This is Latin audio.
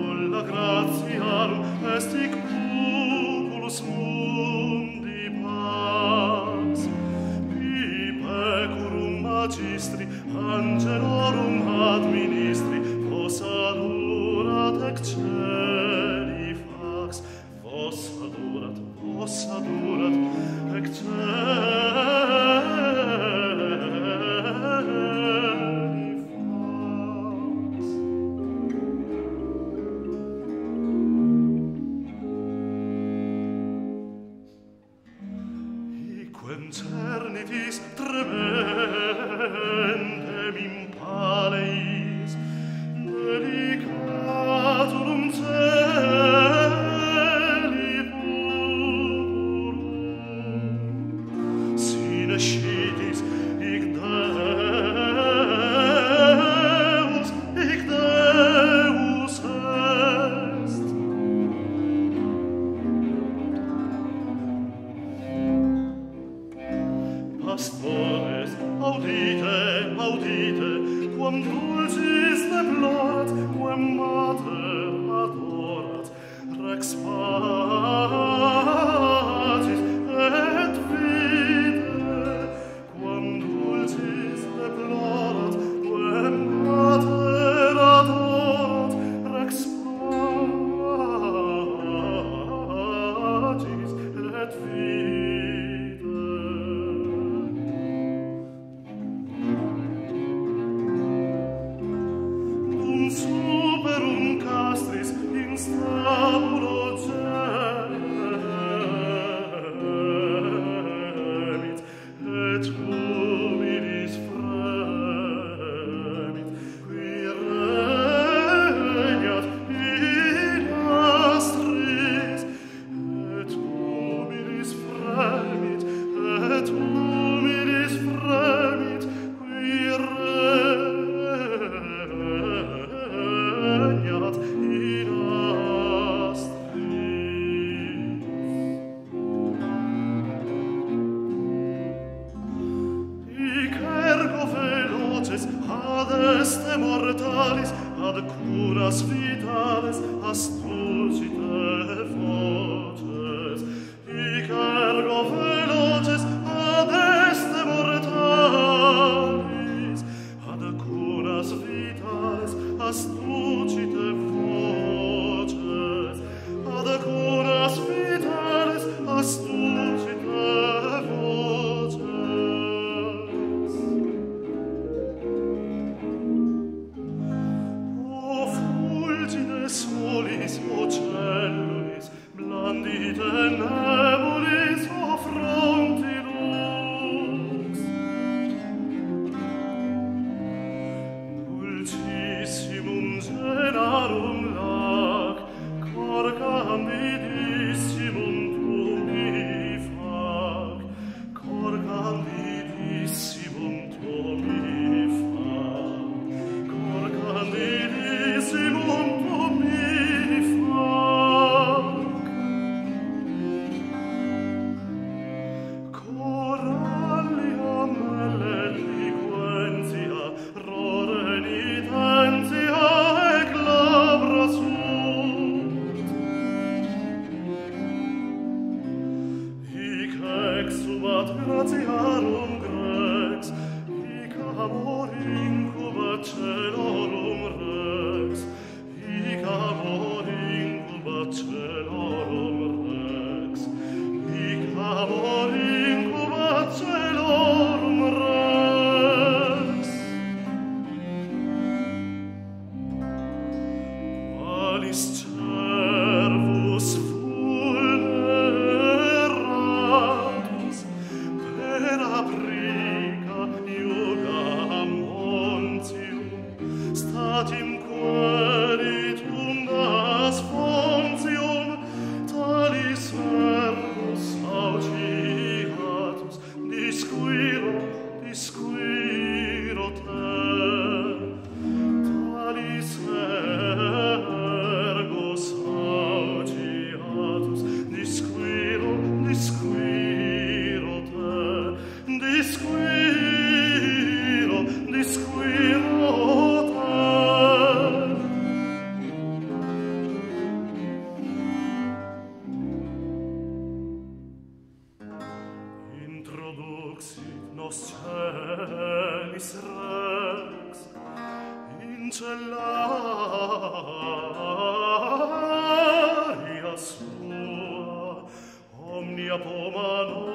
nulla gratiarum est hic populus mui concernitis tremendem pastores, audite, audite, quam dulcis deplorat, quam mater adorat, rex pari, superum castris in stabula amor incuba celorum rex. Hic amor incuba celorum rex. Hic amor incuba celorum rex. Alis ancora vos celis rex in cellaria sua omnia pomano